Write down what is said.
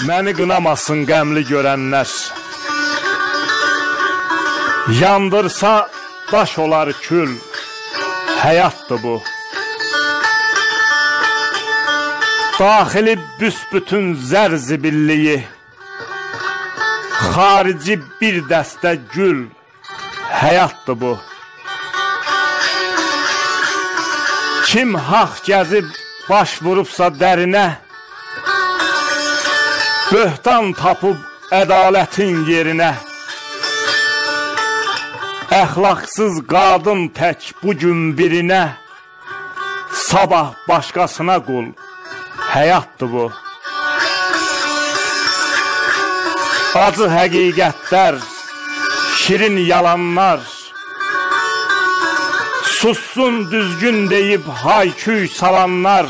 Məni qınamasın qəmli görənlər. Yandırsa daş olar kül. Həyatdır bu. Daxili büsbütün zər zibilliyi. Xarici bir dəstə gül. Həyatdır bu. Kim haq gəzib baş vurubsa dərinə Böhtan tapıb ədalətin yerinə. Əxlaqsız qadın tək bu gün birinə. Sabah başqasına qul Həyatdır bu. Acı həqiqətlər Şirin yalanlar. Sussun düzgün deyib hayküy salanlar